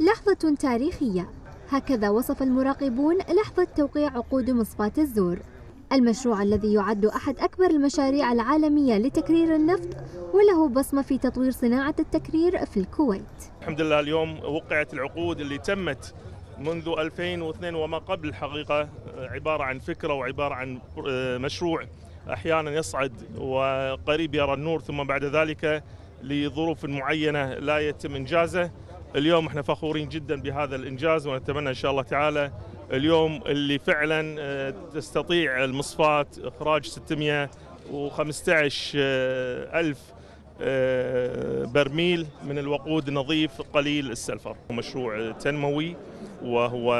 لحظة تاريخية. هكذا وصف المراقبون لحظة توقيع عقود مصفاة الزور. المشروع الذي يعد أحد أكبر المشاريع العالمية لتكرير النفط وله بصمة في تطوير صناعة التكرير في الكويت. الحمد لله اليوم وقعت العقود اللي تمت منذ 2002 وما قبل الحقيقة عبارة عن فكرة وعبارة عن مشروع. أحيانا يصعد وقريب يرى النور ثم بعد ذلك لظروف معينة لا يتم إنجازه. اليوم إحنا فخورين جدا بهذا الإنجاز ونتمنى إن شاء الله تعالى اليوم اللي فعلا تستطيع المصفاة إخراج 615 ألف برميل من الوقود نظيف قليل السلفر. مشروع تنموي وهو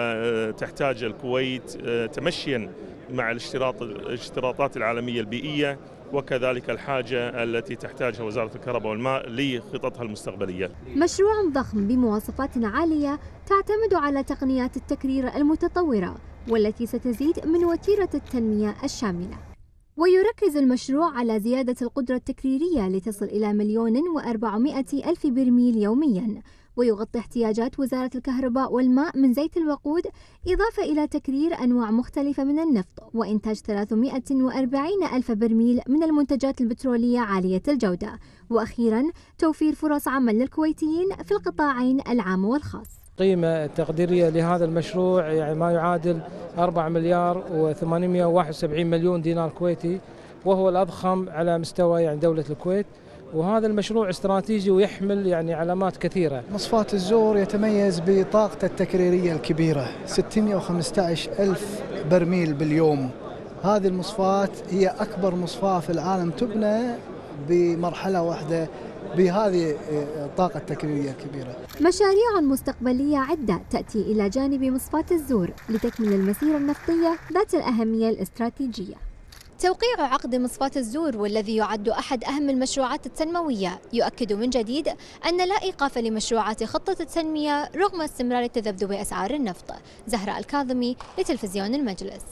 تحتاج الكويت تمشيا مع الاشتراط الاشتراطات العالمية البيئية وكذلك الحاجة التي تحتاجها وزارة الكهرباء والماء لخططها المستقبلية. مشروع ضخم بمواصفات عالية تعتمد على تقنيات التكرير المتطورة والتي ستزيد من وتيرة التنمية الشاملة. ويركز المشروع على زيادة القدرة التكريرية لتصل إلى مليون وأربعمائة ألف برميل يومياً. ويغطي احتياجات وزارة الكهرباء والماء من زيت الوقود إضافة إلى تكرير أنواع مختلفة من النفط وإنتاج 340 ألف برميل من المنتجات البترولية عالية الجودة. وأخيرا توفير فرص عمل للكويتيين في القطاعين العام والخاص. القيمة التقديرية لهذا المشروع يعني ما يعادل 4 مليار و871 مليون دينار كويتي وهو الأضخم على مستوى يعني دولة الكويت. وهذا المشروع استراتيجي ويحمل يعني علامات كثيرة. مصفاة الزور يتميز بطاقته التكريرية الكبيرة 615 ألف برميل باليوم. هذه المصفاة هي أكبر مصفاة في العالم تبنى بمرحلة واحدة بهذه الطاقة التكريرية الكبيرة مشاريع مستقبلية عدة تأتي إلى جانب مصفاة الزور لتكمل المسيرة النفطية ذات الأهمية الاستراتيجية. توقيع عقد مصفاة الزور والذي يعد أحد أهم المشروعات التنموية يؤكد من جديد أن لا إيقاف لمشروعات خطة التنمية رغم استمرار تذبذب أسعار النفط. زهراء الكاظمي لتلفزيون المجلس.